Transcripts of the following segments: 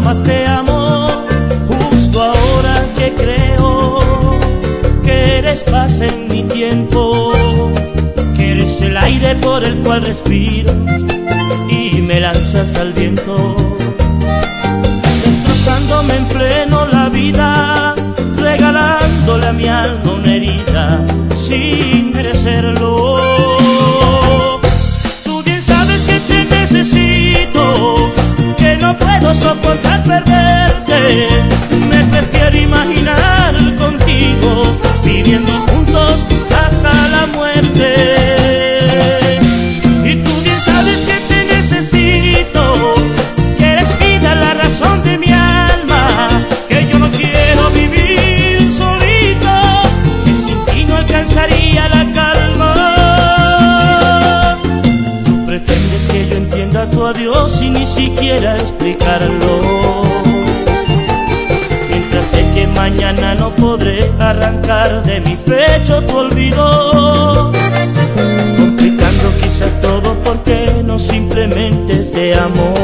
más te amo, justo ahora que creo que eres paz en mi tiempo, que eres el aire por el cual respiro y me lanzas al viento, Mientras sé que mañana no podré arrancar de mi pecho tu olvido. Complicando quizá todo porque no simplemente te amo.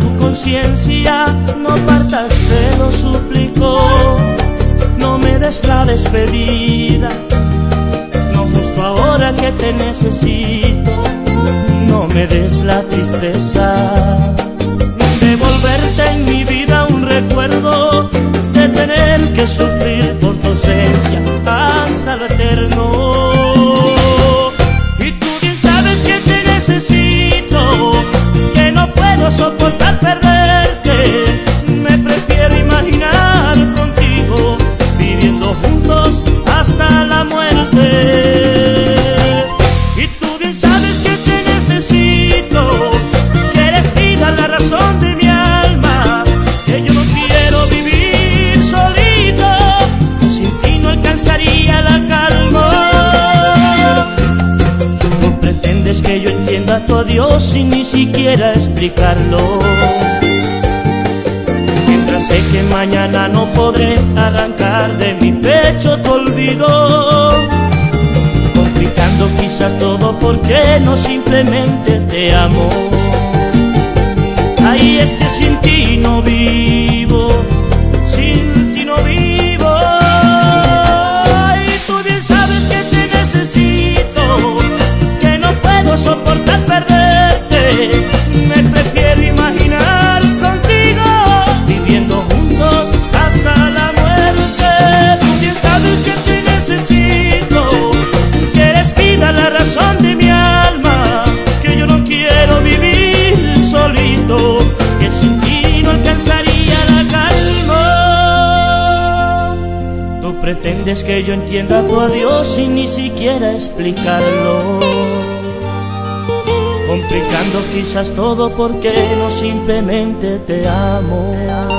Tu conciencia. No partas, lo suplico, no me des la despedida. No justo ahora que te necesito no me des la tristeza de volverte en mi vida un recuerdo de tener que sufrir por tu ausencia soportar siquiera explicarlo. Mientras sé que mañana no podré arrancar de mi pecho tu olvido complicando quizás todo porque no simplemente te amo. Ay, es que sin ti no vivo, pretendes que yo entienda tu adiós sin ni siquiera explicarlo. Complicando quizás todo porque no simplemente te amo.